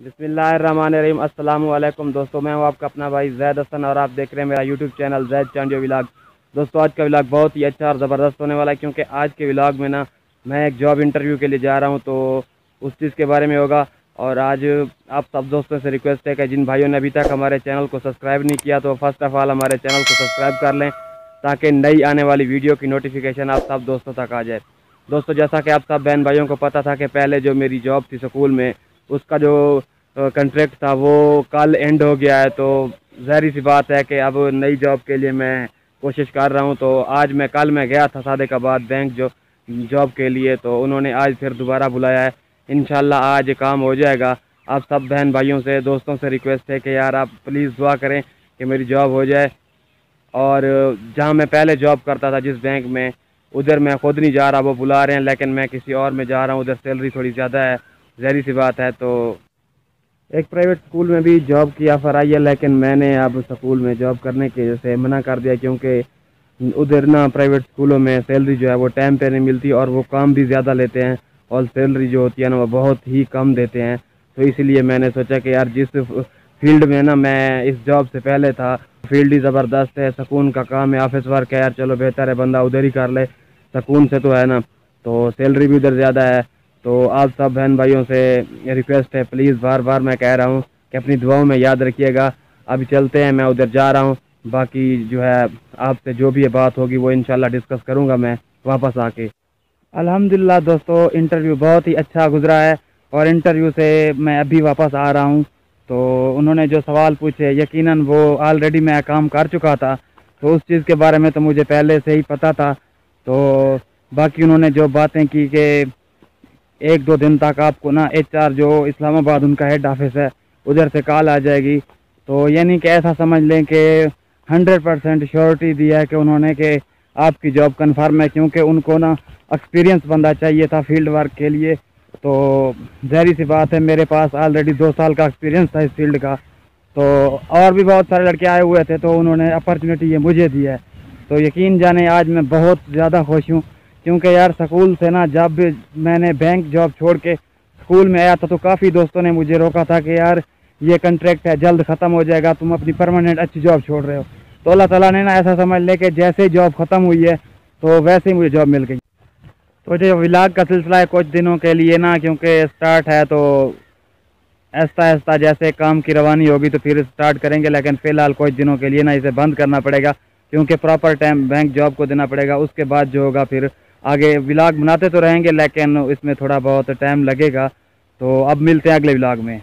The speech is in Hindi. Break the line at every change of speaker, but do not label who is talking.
बिसमीम अल्लाम दोस्तों, मैं हूँ आपका अपना भाई जैद हसन और आप देख रहे हैं मेरा YouTube channel Zaid Chandio vlog. दोस्तों, आज का विलाग बहुत ही अच्छा और ज़बरदस्त होने वाला है, क्योंकि आज के विलाग में ना मैं एक जॉब इंटरव्यू के लिए जा रहा हूँ तो उस चीज़ के बारे में होगा। और आज आप सब दोस्तों से रिक्वेस्ट है कि जिन भाइयों ने अभी तक हमारे चैनल को सब्सक्राइब नहीं किया तो फ़र्स्ट ऑफ़ ऑल हमारे चैनल को सब्सक्राइब कर लें, ताकि नई आने वाली वीडियो की नोटिफिकेशन आप सब दोस्तों तक आ जाए। दोस्तों, जैसा कि आप सब बहन भाइयों को पता था कि पहले जो मेरी जॉब थी स्कूल में उसका जो कंट्रैक्ट था, वो कल एंड हो गया है तो जहरी सी बात है कि अब नई जॉब के लिए मैं कोशिश कर रहा हूँ तो आज मैं, कल मैं गया था सादे का बाद बैंक जो जॉब के लिए तो उन्होंने आज फिर दोबारा बुलाया है। इन आज काम हो जाएगा। आप सब बहन भाइयों से, दोस्तों से रिक्वेस्ट है कि यार आप प्लीज़ दुआ करें कि मेरी जॉब हो जाए। और जहाँ मैं पहले जॉब करता था, जिस बैंक में, उधर मैं खुद नहीं जा रहा, वो बुला रहे हैं, लेकिन मैं किसी और में जा रहा हूँ, उधर सैलरी थोड़ी ज़्यादा है। जहरी सी बात है तो एक प्राइवेट स्कूल में भी जॉब की ऑफ़र आई है, लेकिन मैंने अब स्कूल में जॉब करने के जैसे मना कर दिया क्योंकि उधर ना प्राइवेट स्कूलों में सैलरी जो है वो टाइम पे नहीं मिलती और वो काम भी ज़्यादा लेते हैं और सैलरी जो होती है ना वो बहुत ही कम देते हैं। तो इसलिए मैंने सोचा कि यार जिस फ़ील्ड में ना मैं इस जॉब से पहले था फ़ील्ड ही ज़बरदस्त है सुकून का काम है ऑफ़िस वर्क है, यार चलो बेहतर है, बंदा उधर ही कर ले सुकून से तो है ना तो सैलरी भी उधर ज़्यादा है। तो आप सब बहन भाइयों से रिक्वेस्ट है प्लीज़ बार बार मैं कह रहा हूँ कि अपनी दुआओं में याद रखिएगा। अभी चलते हैं, मैं उधर जा रहा हूँ। बाकी जो है, आपसे जो भी बात होगी, वो इंशाल्लाह डिस्कस करूँगा मैं वापस आके। अल्हम्दुलिल्लाह दोस्तों इंटरव्यू बहुत ही अच्छा गुजरा है और इंटरव्यू से मैं अभी वापस आ रहा हूँ। तो उन्होंने जो सवाल पूछे, यकीनन वो ऑलरेडी मैं काम कर चुका था। तो उस चीज़ के बारे में तो मुझे पहले से ही पता था। तो बाकी उन्होंने जो बातें की कि एक दो दिन तक आपको ना एचआर जो इस्लामाबाद उनका हेड ऑफ़िस है, उधर से कॉल आ जाएगी। तो यानी कि ऐसा समझ लें कि हंड्रेड परसेंट श्योरिटी दी है कि उन्होंने कि आपकी जॉब कन्फर्म है, क्योंकि उनको ना एक्सपीरियंस बंदा चाहिए था फ़ील्ड वर्क के लिए। तो जहरी सी बात है, मेरे पास ऑलरेडी दो साल का एक्सपीरियंस था इस फ़ील्ड का। तो और भी बहुत सारे लड़के आए हुए थे तो उन्होंने अपॉर्चुनिटी ये मुझे दी है। तो यकीन जाने, आज मैं बहुत ज़्यादा खुश हूँ। क्योंकि यार स्कूल से ना जब मैंने बैंक जॉब छोड़ के स्कूल में आया था तो काफ़ी दोस्तों ने मुझे रोका था कि यार ये कंट्रैक्ट है, जल्द ख़त्म हो जाएगा, तुम अपनी परमानेंट अच्छी जॉब छोड़ रहे हो। तो अल्लाह ताला ने ना ऐसा समझ लिया कि जैसे ही जॉब ख़त्म हुई है तो वैसे ही मुझे जॉब मिल गई। तो जो विलाग का सिलसिला है कुछ दिनों के लिए ना, क्योंकि स्टार्ट है तो ऐसा ऐसा जैसे काम की रवानी होगी तो फिर स्टार्ट करेंगे, लेकिन फ़िलहाल कुछ दिनों के लिए ना इसे बंद करना पड़ेगा, क्योंकि प्रॉपर टाइम बैंक जॉब को देना पड़ेगा, उसके बाद जो होगा, फिर आगे व्लाग बनाते तो रहेंगे, लेकिन इसमें थोड़ा बहुत टाइम लगेगा। तो अब मिलते हैं अगले व्लाग में।